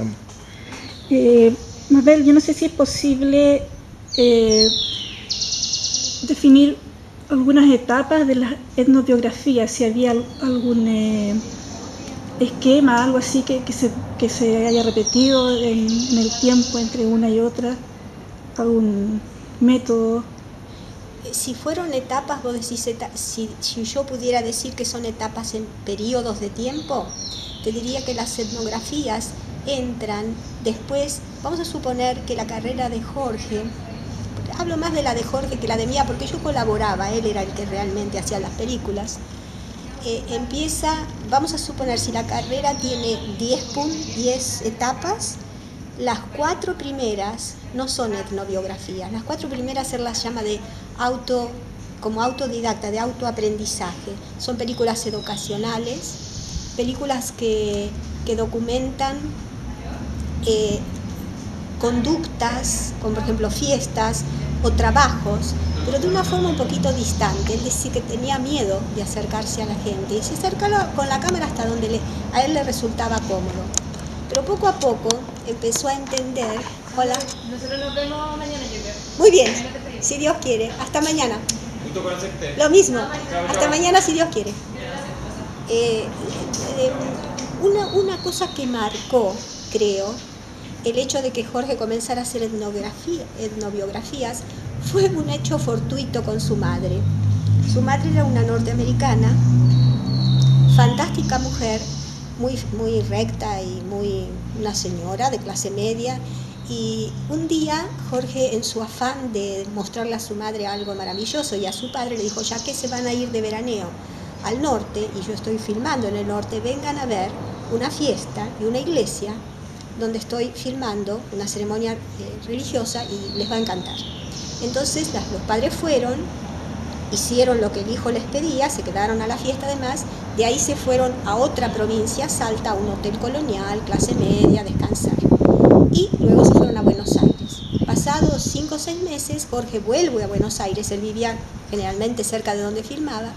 estamos. Eh, Mabel, yo no sé si es posible eh, definir algunas etapas de las etnobiografías, si había algún eh, esquema, algo así que, que, se, que se haya repetido en, en el tiempo entre una y otra, algún método. Si fueron etapas, vos decís, eta- si, si yo pudiera decir que son etapas en periodos de tiempo, te diría que las etnografías entran después, vamos a suponer que la carrera de Jorge, hablo más de la de Jorge que la de mía, porque yo colaboraba, él era el que realmente hacía las películas, eh, empieza, vamos a suponer, si la carrera tiene 10, pun- 10 etapas, las cuatro primeras no son etnobiografías, las cuatro primeras él las llama de auto, como autodidacta, de autoaprendizaje. Son películas educacionales, películas que, que documentan eh, conductas, como por ejemplo fiestas o trabajos, pero de una forma un poquito distante, es decir, que tenía miedo de acercarse a la gente y se acercaba con la cámara hasta donde le- a él le resultaba cómodo. Pero poco a poco empezó a entender, hola, Nosotros nos vemos mañana, muy bien, si Dios quiere, hasta mañana. Lo mismo, hasta mañana. Si Dios quiere. Eh, eh, una, una cosa que marcó, creo, el hecho de que Jorge comenzara a hacer etnografía, etnobiografías fue un hecho fortuito con su madre. Su madre era una norteamericana, fantástica mujer, muy, muy recta y muy una señora de clase media. Y un día Jorge, en su afán de mostrarle a su madre algo maravilloso y a su padre, le dijo, ya que se van a ir de veraneo al norte, y yo estoy filmando en el norte, vengan a ver una fiesta y una iglesia donde estoy filmando una ceremonia eh, religiosa y les va a encantar. Entonces los padres fueron, hicieron lo que el hijo les pedía, se quedaron a la fiesta además, de ahí se fueron a otra provincia, Salta, a un hotel colonial, clase media, a descansar. Y luego se fueron a Buenos Aires. Pasados cinco o seis meses, Jorge vuelve a Buenos Aires, él vivía generalmente cerca de donde filmaba,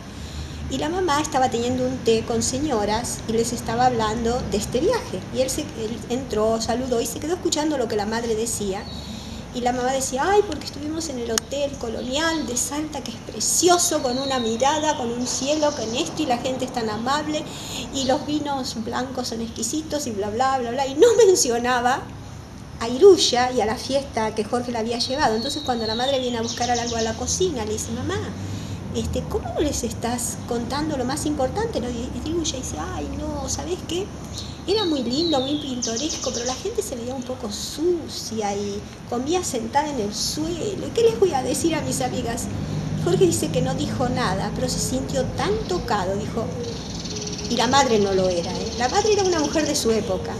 y la mamá estaba teniendo un té con señoras y les estaba hablando de este viaje. Y él, se, él entró, saludó y se quedó escuchando lo que la madre decía. Y la mamá decía, ay, porque estuvimos en el hotel colonial de Salta, que es precioso, con una mirada, con un cielo, con esto, y la gente es tan amable, y los vinos blancos son exquisitos, y bla, bla, bla, bla. Y no mencionaba a Iruya y a la fiesta que Jorge le había llevado. Entonces cuando la madre viene a buscar algo a la cocina, le dice, mamá, este, ¿cómo les estás contando lo más importante? ¿no? Y y dice, ay, no, ¿sabes qué? Era muy lindo, muy pintoresco, pero la gente se veía un poco sucia y comía sentada en el suelo. ¿Y qué les voy a decir a mis amigas? Jorge dice que no dijo nada, pero se sintió tan tocado, dijo, y la madre no lo era, ¿eh? la madre era una mujer de su época.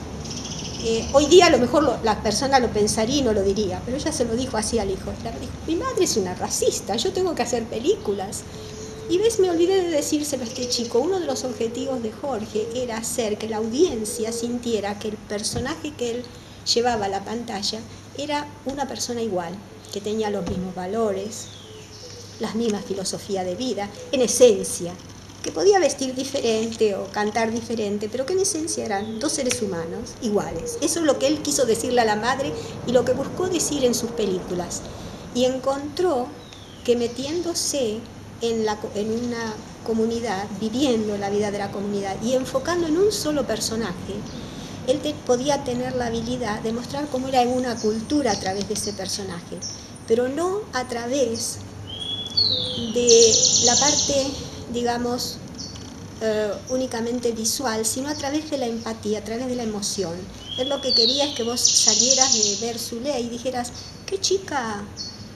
Eh, hoy día a lo mejor la persona lo pensaría y no lo diría, pero ella se lo dijo así al hijo. La- dijo, mi madre es una racista, yo tengo que hacer películas. Y ves, me olvidé de decírselo a este chico, uno de los objetivos de Jorge era hacer que la audiencia sintiera que el personaje que él llevaba a la pantalla era una persona igual, que tenía los mismos valores, las mismas filosofías de vida, en esencia, que podía vestir diferente o cantar diferente, pero que en esencia eran dos seres humanos iguales. Eso es lo que él quiso decirle a la madre y lo que buscó decir en sus películas. Y encontró que metiéndose en, una comunidad, viviendo la vida de la comunidad y enfocando en un solo personaje, él podía tener la habilidad de mostrar cómo era una cultura a través de ese personaje, pero no a través de la parte, digamos, eh, únicamente visual, sino a través de la empatía, a través de la emoción. Él lo que quería es que vos salieras de ver su ley y dijeras, qué chica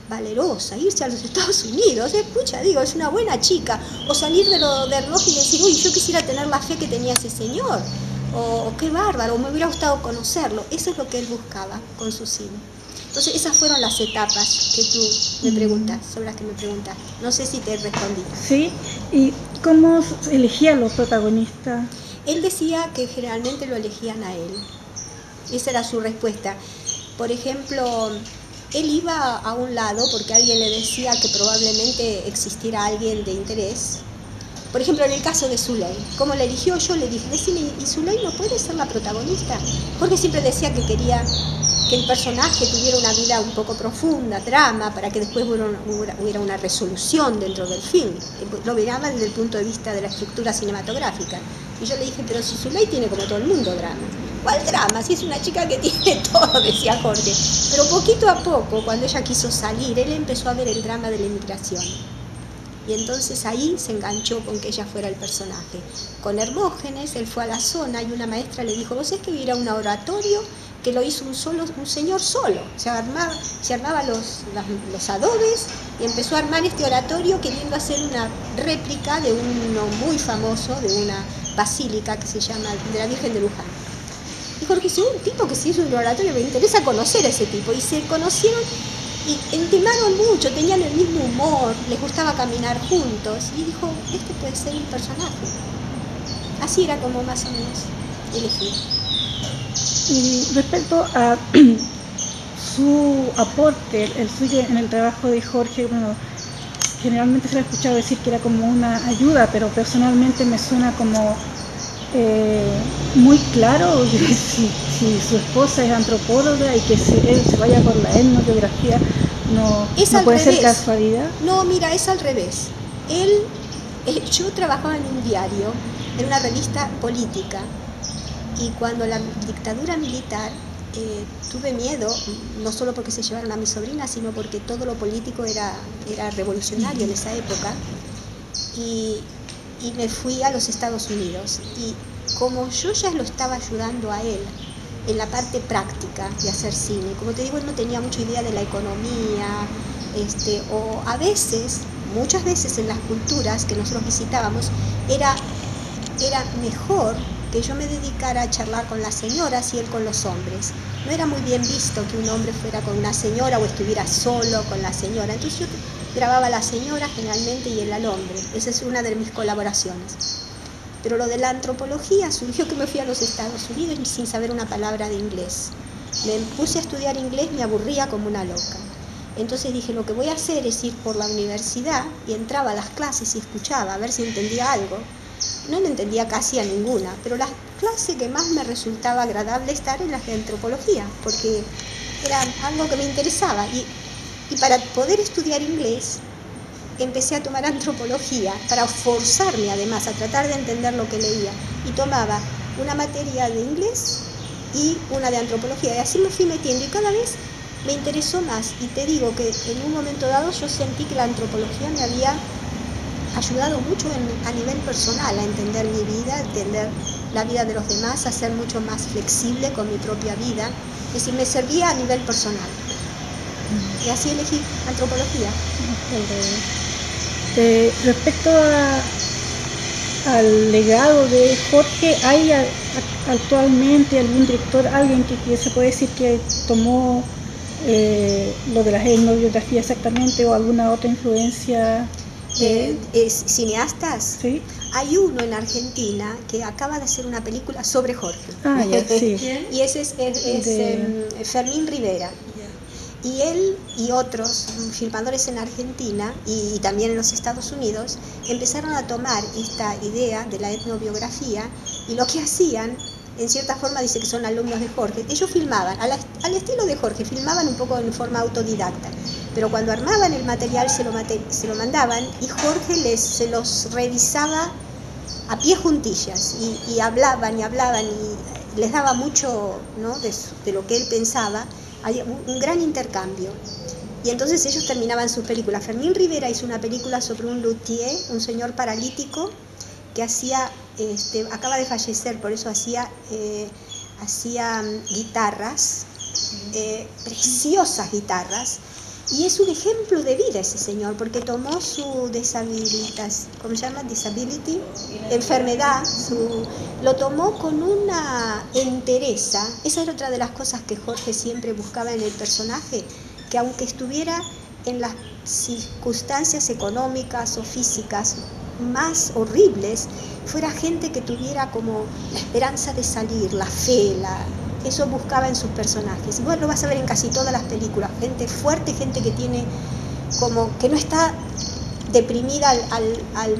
valerosa, irse a los Estados Unidos, escucha, digo, es una buena chica, o salir de lo del rojo y decir, uy, yo quisiera tener la fe que tenía ese señor, o qué bárbaro, me hubiera gustado conocerlo. Eso es lo que él buscaba con su cine. Entonces esas fueron las etapas que tú me preguntas, sobre las que me preguntas. No sé si te respondí. ¿Sí? ¿Y cómo se elegían los protagonistas? Él decía que generalmente lo elegían a él. Esa era su respuesta. Por ejemplo, él iba a un lado porque alguien le decía que probablemente existiera alguien de interés. Por ejemplo, en el caso de Zuley, como la eligió yo, le dije, decime, ¿y Zuley no puede ser la protagonista? Porque siempre decía que quería que el personaje tuviera una vida un poco profunda, drama, para que después hubiera una resolución dentro del film. Lo miraba desde el punto de vista de la estructura cinematográfica. Y yo le dije, pero si Zuley tiene como todo el mundo drama. ¿Cuál drama? Si es una chica que tiene todo, decía Jorge. Pero poquito a poco, cuando ella quiso salir, él empezó a ver el drama de la inmigración. Y entonces ahí se enganchó con que ella fuera el personaje. Con Hermógenes, él fue a la zona y una maestra le dijo, vos es que hubiera un oratorio que lo hizo un, solo, un señor solo. Se armaba, se armaba los, los adobes y empezó a armar este oratorio queriendo hacer una réplica de uno muy famoso, de una basílica que se llama de la Virgen de Luján. Y Jorge dice, un tipo que se hizo un oratorio, me interesa conocer a ese tipo. Y se conocieron y entimaron mucho, tenían el mismo humor, les gustaba caminar juntos. Y dijo, este puede ser un personaje. Así era como más o menos elegido. Y respecto a su aporte, el suyo en el trabajo de Jorge, bueno, generalmente se le ha escuchado decir que era como una ayuda, pero personalmente me suena como eh, muy claro si, su esposa es antropóloga y que él se vaya por la etnogeografía, no, no puede ser casualidad. No, mira, es al revés. Él, eh, yo trabajaba en un diario, en una revista política, y cuando la dictadura militar eh, tuve miedo, no solo porque se llevaron a mi sobrina, sino porque todo lo político era, era revolucionario en esa época. Y, y me fui a los Estados Unidos. Y como yo ya lo estaba ayudando a él en la parte práctica de hacer cine, como te digo, él no tenía mucha idea de la economía, este, o a veces, muchas veces en las culturas que nosotros visitábamos, era, era mejor que yo me dedicara a charlar con las señoras y él con los hombres. No era muy bien visto que un hombre fuera con una señora o estuviera solo con la señora. Entonces yo grababa a la señora generalmente y él al hombre. Esa es una de mis colaboraciones. Pero lo de la antropología surgió que me fui a los Estados Unidos sin saber una palabra de inglés. Me puse a estudiar inglés, me aburría como una loca. Entonces dije, lo que voy a hacer es ir por la universidad y entraba a las clases y escuchaba a ver si entendía algo no le entendía casi a ninguna, pero la clase que más me resultaba agradable estar en las de antropología, porque era algo que me interesaba. Y, para poder estudiar inglés, empecé a tomar antropología, para forzarme además a tratar de entender lo que leía. Y tomaba una materia de inglés y una de antropología. Y así me fui metiendo y cada vez me interesó más. Y te digo que en un momento dado yo sentí que la antropología me había ayudado mucho a nivel personal a entender mi vida, a entender la vida de los demás, a ser mucho más flexible con mi propia vida. Es decir, me servía a nivel personal. Y así elegí antropología. Eh, respecto al legado de Jorge, ¿hay actualmente algún director, alguien que, se puede decir que tomó eh, lo de las etnobiografías exactamente o alguna otra influencia es, cineastas. Hay uno en Argentina que acaba de hacer una película sobre Jorge. Ah, y ese es, em, Fermín Rivera. Y él y otros filmadores en Argentina y también en los Estados Unidos empezaron a tomar esta idea de la etnobiografía y lo que hacían en cierta forma dice que son alumnos de Jorge. Ellos filmaban, al, estilo de Jorge, filmaban un poco en forma autodidacta, pero cuando armaban el material se lo, se lo mandaban y Jorge les, se los revisaba a pie juntillas y, hablaban y hablaban y les daba mucho ¿no? de, lo que él pensaba, hay un, gran intercambio. Y entonces ellos terminaban sus películas. Fermín Rivera hizo una película sobre un luthier, un señor paralítico, que hacía, este, acaba de fallecer, por eso hacía, eh, hacía mm, guitarras, eh, preciosas guitarras, y es un ejemplo de vida ese señor, porque tomó su disabilidad, ¿cómo se llama? Disability, enfermedad, su, lo tomó con una entereza. Esa era otra de las cosas que Jorge siempre buscaba en el personaje, que aunque estuviera en las circunstancias económicas o físicas más horribles, fuera gente que tuviera como la esperanza de salir, la fe, la, eso buscaba en sus personajes. Igual lo vas a ver en casi todas las películas, gente fuerte, gente que tiene como, que no está deprimida al, al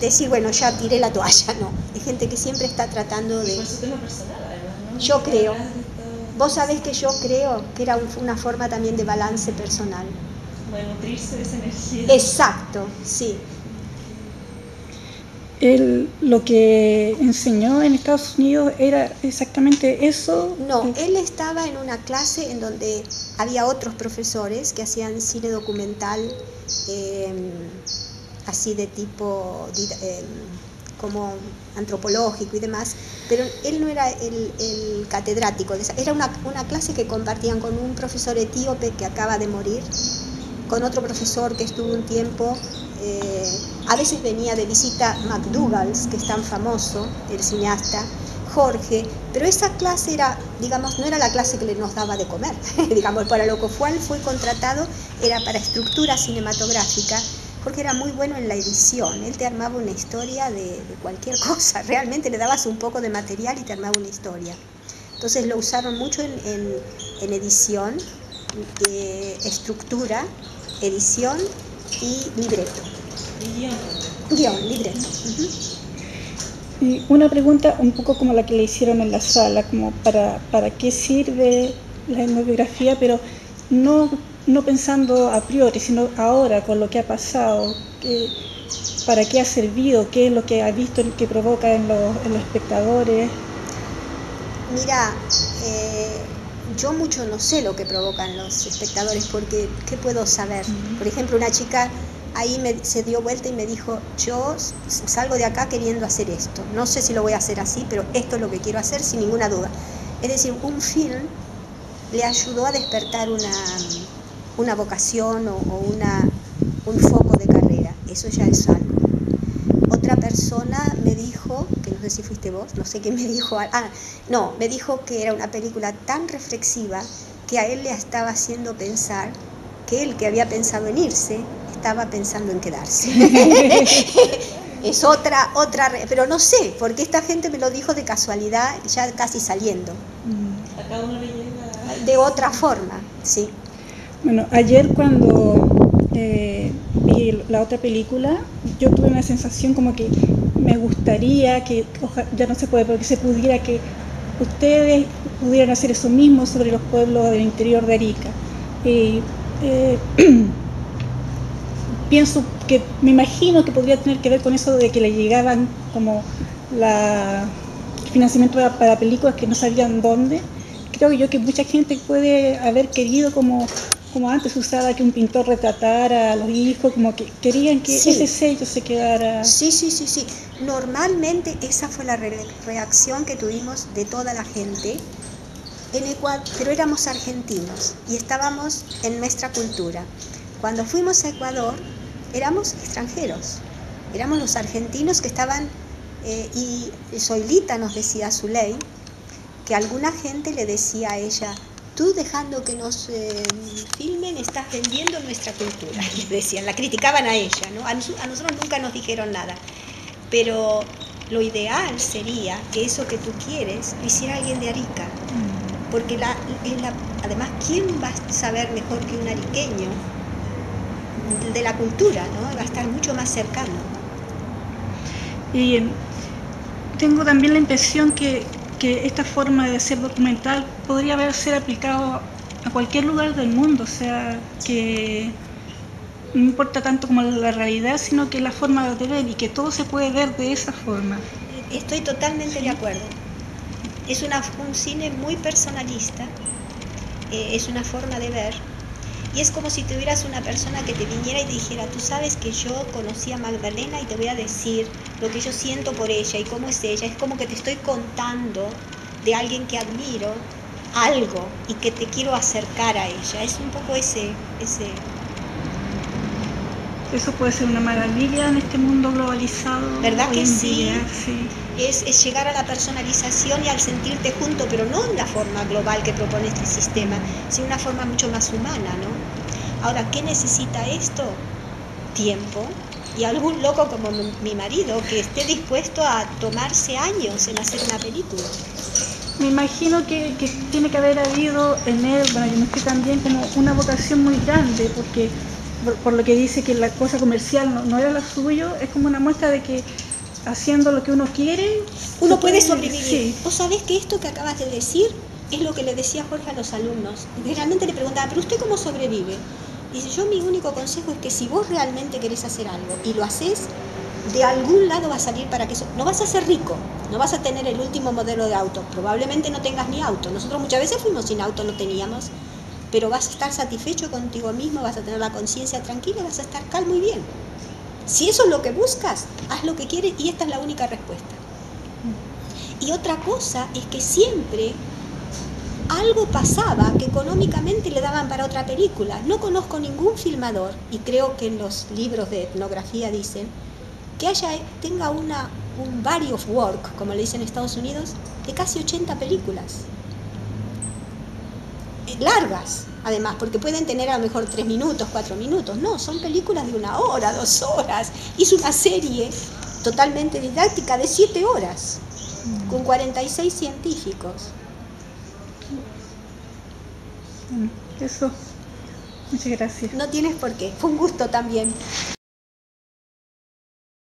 decir, bueno, ya tiré la toalla, no. Hay gente que siempre está tratando de... Yo creo. Vos sabés que yo creo que era una forma también de balance personal. De nutrirse de esa energía. Exacto, sí. Él, lo que enseñó en Estados Unidos era exactamente eso. No, él estaba en una clase en donde había otros profesores que hacían cine documental, em, así de tipo em, como antropológico y demás, pero él no era el, catedrático, era una, una clase que compartían con un profesor etíope que acaba de morir, con otro profesor que estuvo un tiempo eh, a veces venía de visita McDougall, que es tan famoso, el cineasta, Jorge, pero esa clase era, digamos, no era la clase que le nos daba de comer, digamos, para lo cual fue contratado era para estructura cinematográfica, porque era muy bueno en la edición, él te armaba una historia de, cualquier cosa, realmente le dabas un poco de material y te armaba una historia. Entonces lo usaron mucho en, edición, eh, estructura, edición y libreto. Guión, libreto. Y una pregunta un poco como la que le hicieron en la sala, como para, para qué sirve la etnografía, pero no, no pensando a priori, sino ahora con lo que ha pasado, para qué ha servido, qué es lo que ha visto que provoca en los, en los espectadores. Mira, eh, yo mucho no sé lo que provocan los espectadores, porque ¿qué puedo saber? Por ejemplo, una chica ahí me, se dio vuelta y me dijo, yo salgo de acá queriendo hacer esto. No sé si lo voy a hacer así, pero esto es lo que quiero hacer sin ninguna duda. Es decir, un film le ayudó a despertar una, una vocación o, una, un foco de carrera. Eso ya es algo. Persona me dijo, que no sé si fuiste vos, no sé qué me dijo, ah, no, me dijo que era una película tan reflexiva que a él le estaba haciendo pensar que él que había pensado en irse, estaba pensando en quedarse. es otra, otra, pero no sé, porque esta gente me lo dijo de casualidad, ya casi saliendo. Mm. De otra forma, sí. Bueno, ayer cuando eh, vi la otra película, yo tuve una sensación como que me gustaría que, ya no se puede, pero que se pudiera que ustedes pudieran hacer eso mismo sobre los pueblos del interior de Arica. Eh, eh, pienso que me imagino que podría tener que ver con eso de que le llegaban como la financiamiento para, películas que no sabían dónde. Creo yo que mucha gente puede haber querido como como antes usaba que un pintor retratara a los hijos, como que querían que ese sello se quedara. Sí, sí, sí, sí. Normalmente esa fue la reacción que tuvimos de toda la gente en Ecuador, pero éramos argentinos y estábamos en nuestra cultura. Cuando fuimos a Ecuador, éramos extranjeros, éramos los argentinos que estaban, eh, y Soilita nos decía a su ley, que alguna gente le decía a ella, tú dejando que nos eh, filmen estás vendiendo nuestra cultura, le decían, la criticaban a ella, ¿no? a, nosotros nunca nos dijeron nada, pero lo ideal sería que eso que tú quieres lo hiciera alguien de Arica, mm. porque la, además, ¿quién va a saber mejor que un ariqueño de la cultura, ¿no? va a estar mucho más cercano. Y tengo también la impresión que, esta forma de hacer documental podría haber ser aplicado a cualquier lugar del mundo, o sea, que no importa tanto como la realidad, sino que la forma de ver y que todo se puede ver de esa forma. Estoy totalmente de acuerdo. Es una, un cine muy personalista, eh, es una forma de ver y es como si tuvieras una persona que te viniera y te dijera, tú sabes que yo conocí a Magdalena y te voy a decir lo que yo siento por ella y cómo es ella. Es como que te estoy contando de alguien que admiro algo y que te quiero acercar a ella. Es un poco ese... ese eso puede ser una maravilla en este mundo globalizado. ¿Verdad que sí? sí. Es, es, llegar a la personalización y al sentirte junto, pero no en la forma global que propone este sistema, sino una forma mucho más humana, ¿no? Ahora, ¿qué necesita esto? Tiempo y algún loco como mi marido que esté dispuesto a tomarse años en hacer una película. Me imagino que, que tiene que haber habido en él, bueno, yo me estoy también como una vocación muy grande, porque por, lo que dice que la cosa comercial no, era la suyo, es como una muestra de que haciendo lo que uno quiere, uno puede sobrevivir. ¿Vos sabés que esto que acabas de decir es lo que le decía Jorge a los alumnos? Realmente le preguntaba, ¿pero usted cómo sobrevive? Dice, yo mi único consejo es que si vos realmente querés hacer algo y lo haces, de algún lado va a salir para que eso... No vas a ser rico, no vas a tener el último modelo de auto, probablemente no tengas ni auto. Nosotros muchas veces fuimos sin auto, no teníamos, pero vas a estar satisfecho contigo mismo, vas a tener la conciencia tranquila, vas a estar calmo y bien. Si eso es lo que buscas, haz lo que quieres y esta es la única respuesta. Y otra cosa es que siempre algo pasaba que económicamente le daban para otra película. No conozco ningún filmador, y creo que en los libros de etnografía dicen, que haya, tenga una, un body of work, como le dicen en Estados Unidos, de casi 80 películas. Eh, largas, además, porque pueden tener a lo mejor 3 minutos, 4 minutos. No, son películas de una hora, dos horas. Hizo una serie totalmente didáctica de 7 horas, con 46 científicos. Eso. Muchas gracias. No tienes por qué. Fue un gusto también.